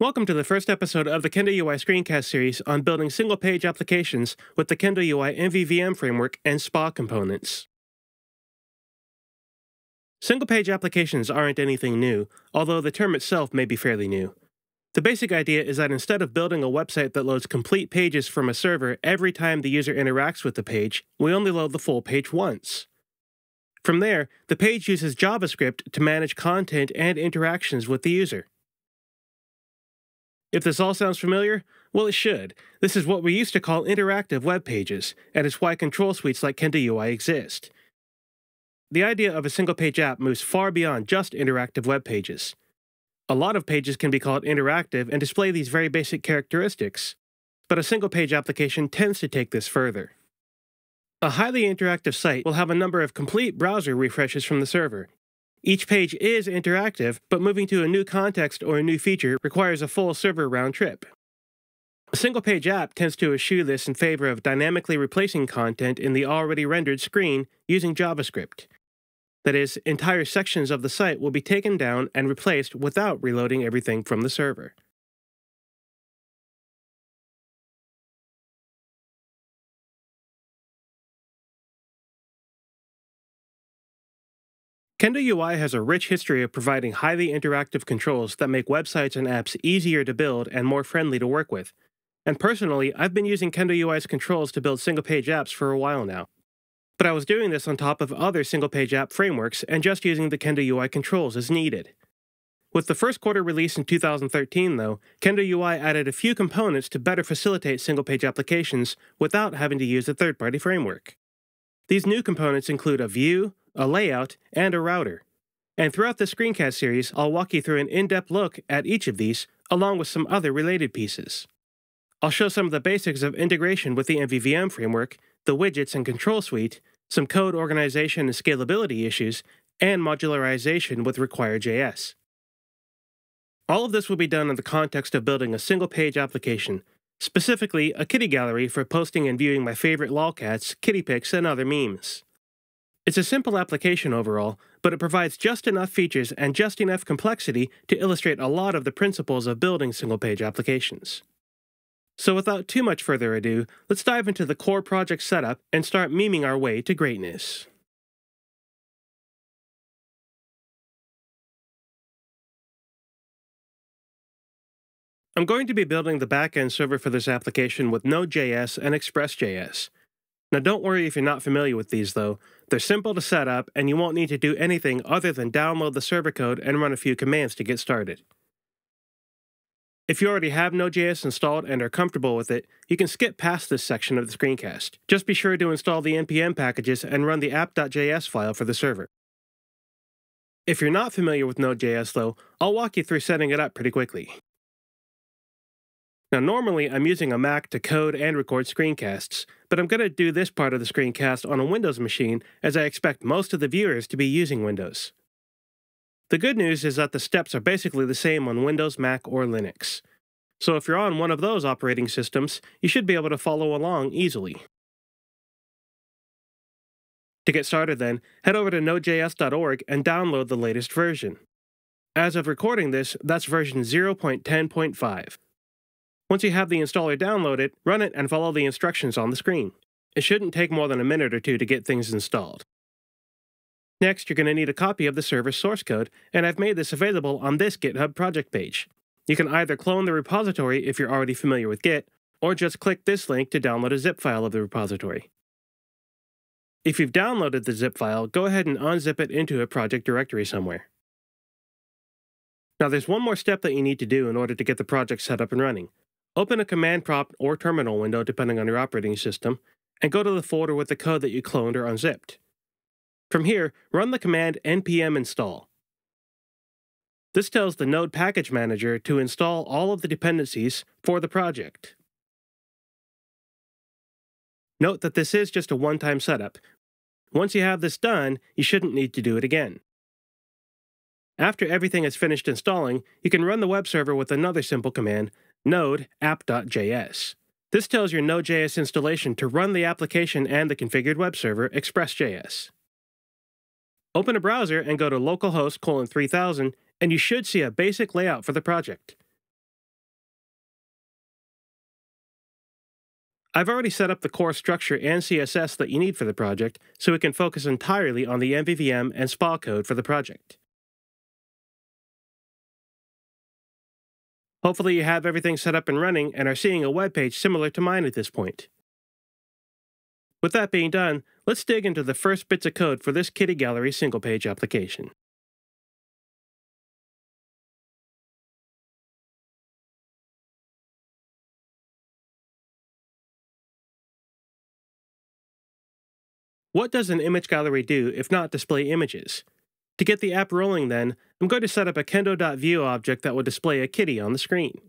Welcome to the first episode of the Kendo UI screencast series on building single page applications with the Kendo UI MVVM framework and SPA components. Single page applications aren't anything new, although the term itself may be fairly new. The basic idea is that instead of building a website that loads complete pages from a server every time the user interacts with the page, we only load the full page once. From there, the page uses JavaScript to manage content and interactions with the user. If this all sounds familiar, well, it should. This is what we used to call interactive web pages, and it's why control suites like Kendo UI exist. The idea of a single page app moves far beyond just interactive web pages. A lot of pages can be called interactive and display these very basic characteristics, but a single page application tends to take this further. A highly interactive site will have a number of complete browser refreshes from the server, each page is interactive, but moving to a new context or a new feature requires a full server round trip. A single page app tends to eschew this in favor of dynamically replacing content in the already rendered screen using JavaScript. That is, entire sections of the site will be taken down and replaced without reloading everything from the server. Kendo UI has a rich history of providing highly interactive controls that make websites and apps easier to build and more friendly to work with. And personally, I've been using Kendo UI's controls to build single page apps for a while now. But I was doing this on top of other single page app frameworks and just using the Kendo UI controls as needed. With the first quarter release in 2013, though, Kendo UI added a few components to better facilitate single page applications without having to use a third party framework. These new components include a view, a layout, and a router. And throughout the screencast series, I'll walk you through an in-depth look at each of these, along with some other related pieces. I'll show some of the basics of integration with the MVVM framework, the widgets and control suite, some code organization and scalability issues, and modularization with Require.js. All of this will be done in the context of building a single-page application, specifically a kitty gallery for posting and viewing my favorite lolcats, kitty pics, and other memes. It's a simple application overall, but it provides just enough features and just enough complexity to illustrate a lot of the principles of building single-page applications. So without too much further ado, let's dive into the core project setup and start memeing our way to greatness. I'm going to be building the backend server for this application with Node.js and Express.js. Now don't worry if you're not familiar with these though. They're simple to set up and you won't need to do anything other than download the server code and run a few commands to get started. If you already have Node.js installed and are comfortable with it, you can skip past this section of the screencast. Just be sure to install the npm packages and run the app.js file for the server. If you're not familiar with Node.js though, I'll walk you through setting it up pretty quickly. Now normally I'm using a Mac to code and record screencasts, but I'm going to do this part of the screencast on a Windows machine as I expect most of the viewers to be using Windows. The good news is that the steps are basically the same on Windows, Mac, or Linux. So if you're on one of those operating systems, you should be able to follow along easily. To get started then, head over to nodejs.org and download the latest version. As of recording this, that's version 0.10.5. Once you have the installer downloaded, run it and follow the instructions on the screen. It shouldn't take more than a minute or two to get things installed. Next, you're going to need a copy of the server's source code, and I've made this available on this GitHub project page. You can either clone the repository if you're already familiar with Git, or just click this link to download a zip file of the repository. If you've downloaded the zip file, go ahead and unzip it into a project directory somewhere. Now there's one more step that you need to do in order to get the project set up and running. Open a command prompt or terminal window depending on your operating system, and go to the folder with the code that you cloned or unzipped. From here, run the command npm install. This tells the Node Package Manager to install all of the dependencies for the project. Note that this is just a one-time setup. Once you have this done, you shouldn't need to do it again. After everything is finished installing, you can run the web server with another simple command node app.js. This tells your Node.js installation to run the application and the configured web server, Express.js. Open a browser and go to localhost colon 3000, and you should see a basic layout for the project. I've already set up the core structure and CSS that you need for the project, so we can focus entirely on the MVVM and SPA code for the project. Hopefully you have everything set up and running and are seeing a web page similar to mine at this point. With that being done, let's dig into the first bits of code for this Kitty Gallery single-page application. What does an image gallery do if not display images? To get the app rolling then, I'm going to set up a kendo.view object that will display a kitty on the screen.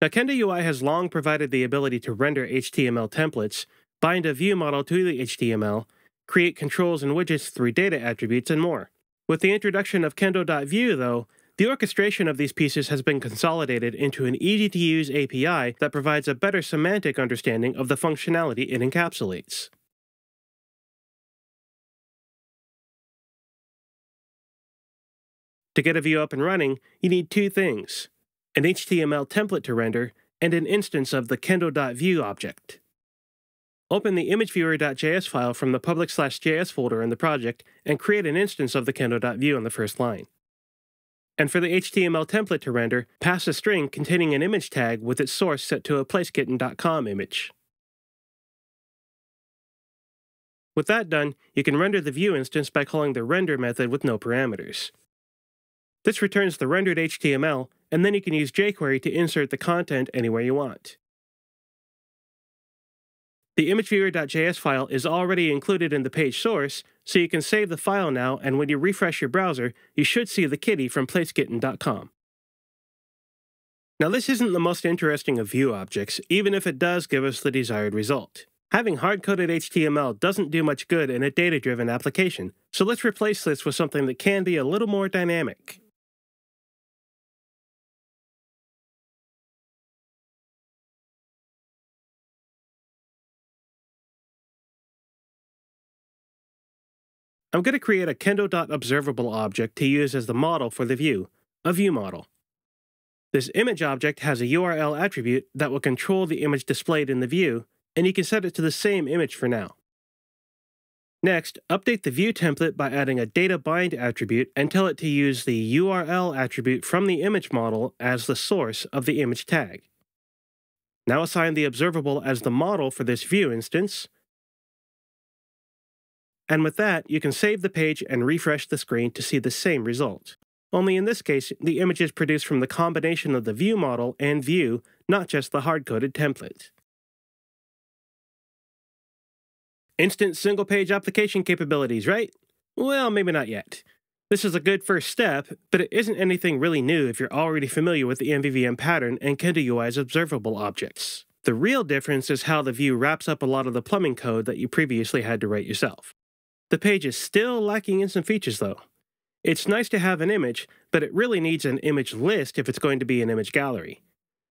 Now Kendo UI has long provided the ability to render HTML templates, bind a view model to the HTML, create controls and widgets through data attributes, and more. With the introduction of Kendo.view, though, the orchestration of these pieces has been consolidated into an easy-to-use API that provides a better semantic understanding of the functionality it encapsulates. To get a view up and running, you need two things, an HTML template to render and an instance of the kendo.view object. Open the imageviewer.js file from the public/js folder in the project and create an instance of the kendo.view on the first line. And for the HTML template to render, pass a string containing an image tag with its source set to a placekitten.com image. With that done, you can render the view instance by calling the render method with no parameters. This returns the rendered HTML, and then you can use jQuery to insert the content anywhere you want. The imageviewer.js file is already included in the page source, so you can save the file now and when you refresh your browser, you should see the kitty from placekitten.com. Now this isn't the most interesting of view objects, even if it does give us the desired result. Having hard-coded HTML doesn't do much good in a data-driven application, so let's replace this with something that can be a little more dynamic. I'm going to create a kendo.observable object to use as the model for the view, a view model. This image object has a URL attribute that will control the image displayed in the view, and you can set it to the same image for now. Next, update the view template by adding a data bind attribute and tell it to use the URL attribute from the image model as the source of the image tag. Now assign the observable as the model for this view instance, and with that, you can save the page and refresh the screen to see the same result. Only in this case, the image is produced from the combination of the view model and view, not just the hard-coded template. Instant single-page application capabilities, right? Well, maybe not yet. This is a good first step, but it isn't anything really new if you're already familiar with the MVVM pattern and Kendo UI's observable objects. The real difference is how the view wraps up a lot of the plumbing code that you previously had to write yourself. The page is still lacking in some features though. It's nice to have an image, but it really needs an image list if it's going to be an image gallery.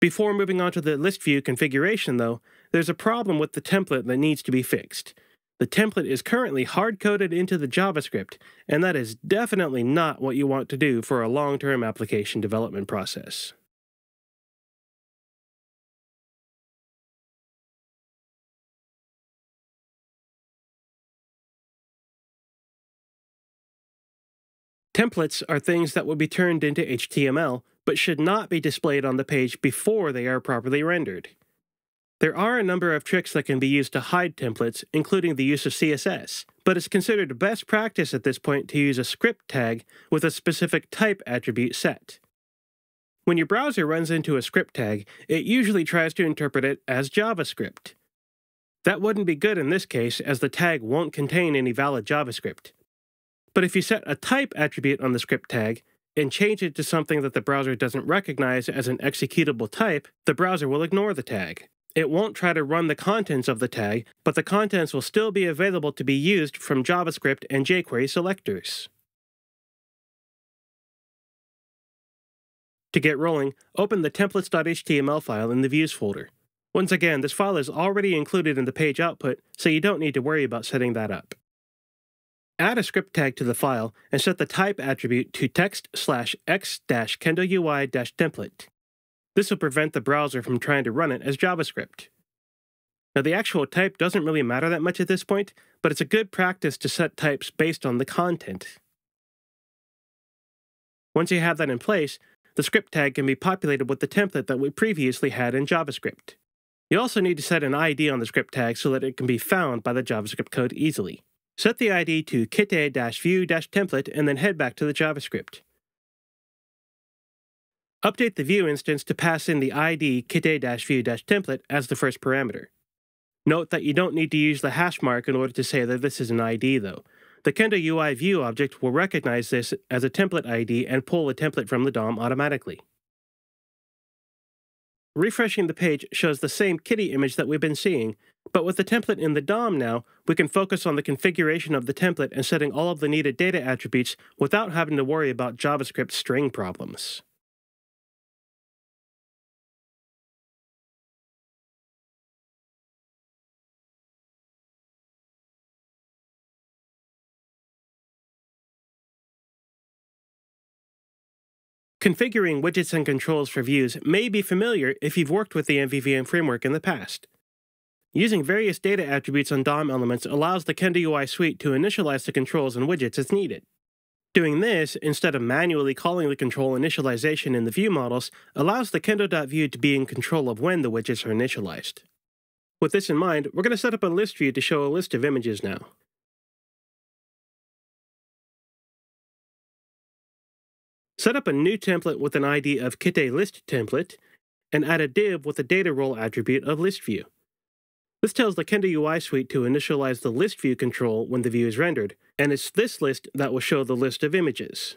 Before moving on to the list view configuration though, there's a problem with the template that needs to be fixed. The template is currently hard-coded into the JavaScript, and that is definitely not what you want to do for a long-term application development process. Templates are things that will be turned into HTML, but should not be displayed on the page before they are properly rendered. There are a number of tricks that can be used to hide templates, including the use of CSS, but it's considered best practice at this point to use a script tag with a specific type attribute set. When your browser runs into a script tag, it usually tries to interpret it as JavaScript. That wouldn't be good in this case, as the tag won't contain any valid JavaScript. But if you set a type attribute on the script tag and change it to something that the browser doesn't recognize as an executable type, the browser will ignore the tag. It won't try to run the contents of the tag, but the contents will still be available to be used from JavaScript and jQuery selectors. To get rolling, open the templates.html file in the Views folder. Once again, this file is already included in the page output, so you don't need to worry about setting that up. Add a script tag to the file and set the type attribute to text slash x dash kendo UI dash template. This will prevent the browser from trying to run it as JavaScript. Now, the actual type doesn't really matter that much at this point, but it's a good practice to set types based on the content. Once you have that in place, the script tag can be populated with the template that we previously had in JavaScript. You also need to set an ID on the script tag so that it can be found by the JavaScript code easily. Set the ID to kite-view-template and then head back to the JavaScript. Update the view instance to pass in the ID kite-view-template as the first parameter. Note that you don't need to use the hash mark in order to say that this is an ID, though. The Kendo UI view object will recognize this as a template ID and pull a template from the DOM automatically. Refreshing the page shows the same kitty image that we've been seeing, but with the template in the DOM now, we can focus on the configuration of the template and setting all of the needed data attributes without having to worry about JavaScript string problems. Configuring widgets and controls for views may be familiar if you've worked with the MVVM framework in the past. Using various data attributes on DOM elements allows the Kendo UI suite to initialize the controls and widgets as needed. Doing this, instead of manually calling the control initialization in the view models, allows the Kendo.view to be in control of when the widgets are initialized. With this in mind, we're going to set up a list view to show a list of images now. Set up a new template with an ID of kite list template, and add a div with a data role attribute of list view. This tells the Kendo UI suite to initialize the list view control when the view is rendered, and it's this list that will show the list of images.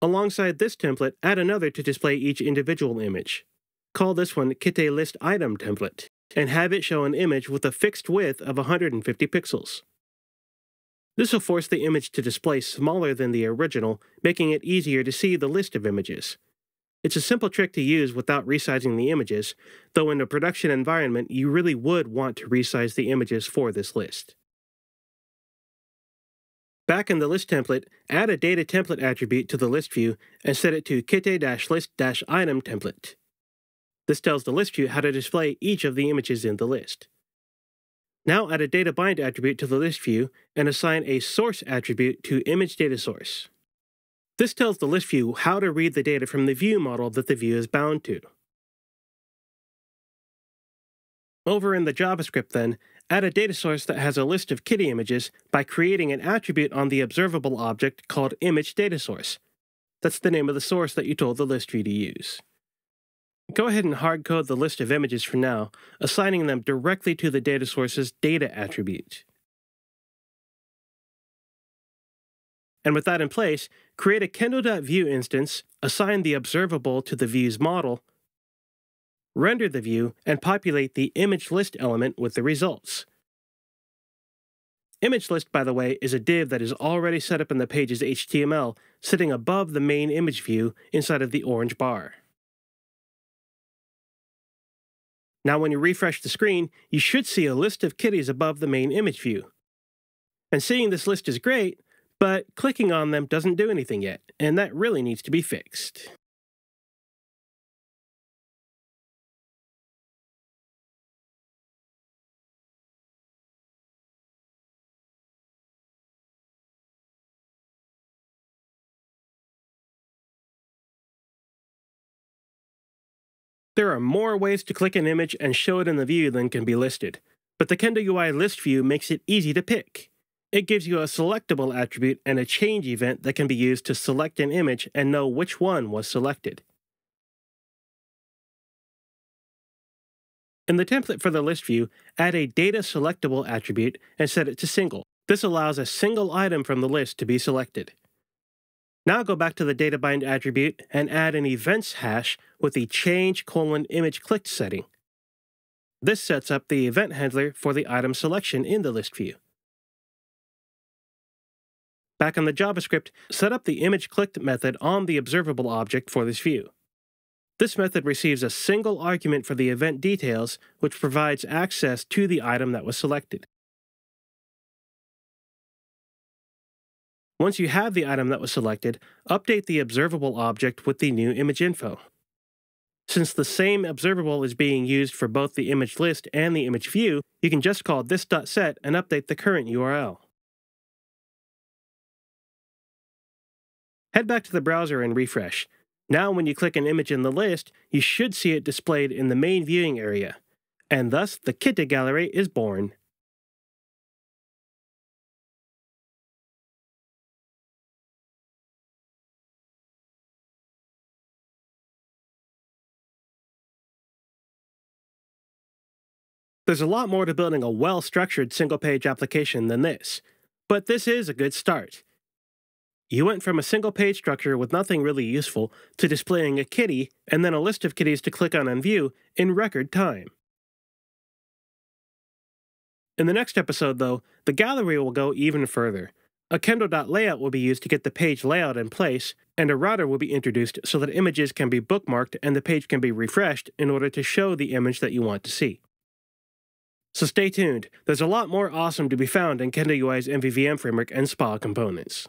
Alongside this template, add another to display each individual image. Call this one kite list item template, and have it show an image with a fixed width of 150 pixels. This will force the image to display smaller than the original, making it easier to see the list of images. It's a simple trick to use without resizing the images, though in a production environment you really would want to resize the images for this list. Back in the list template, add a data template attribute to the list view and set it to kite-list-item template. This tells the list view how to display each of the images in the list. Now add a data bind attribute to the list view and assign a source attribute to image data source. This tells the list view how to read the data from the view model that the view is bound to. Over in the JavaScript then, add a data source that has a list of kitty images by creating an attribute on the observable object called image data source. That's the name of the source that you told the list view to use. Go ahead and hardcode the list of images for now, assigning them directly to the data source's data attribute. And with that in place, create a Kendo.view instance, assign the observable to the view's model, render the view, and populate the image list element with the results. Image list, by the way, is a div that is already set up in the page's HTML, sitting above the main image view inside of the orange bar. Now when you refresh the screen, you should see a list of kitties above the main image view. And seeing this list is great, but clicking on them doesn't do anything yet, and that really needs to be fixed. There are more ways to click an image and show it in the view than can be listed, but the Kendo UI list view makes it easy to pick. It gives you a selectable attribute and a change event that can be used to select an image and know which one was selected. In the template for the list view, add a data selectable attribute and set it to single. This allows a single item from the list to be selected. Now go back to the data bind attribute and add an events hash with the change colon image clicked setting. This sets up the event handler for the item selection in the list view. Back in the JavaScript, set up the image clicked method on the observable object for this view. This method receives a single argument for the event details, which provides access to the item that was selected. Once you have the item that was selected, update the observable object with the new image info. Since the same observable is being used for both the image list and the image view, you can just call this.set and update the current URL. Head back to the browser and refresh. Now when you click an image in the list, you should see it displayed in the main viewing area, and thus the Kit gallery is born. There's a lot more to building a well-structured single-page application than this, but this is a good start. You went from a single-page structure with nothing really useful to displaying a kitty and then a list of kitties to click on and view in record time. In the next episode, though, the gallery will go even further. A Kendo.layout will be used to get the page layout in place, and a router will be introduced so that images can be bookmarked and the page can be refreshed in order to show the image that you want to see. So stay tuned, there's a lot more awesome to be found in Kendo UI's MVVM framework and SPA components.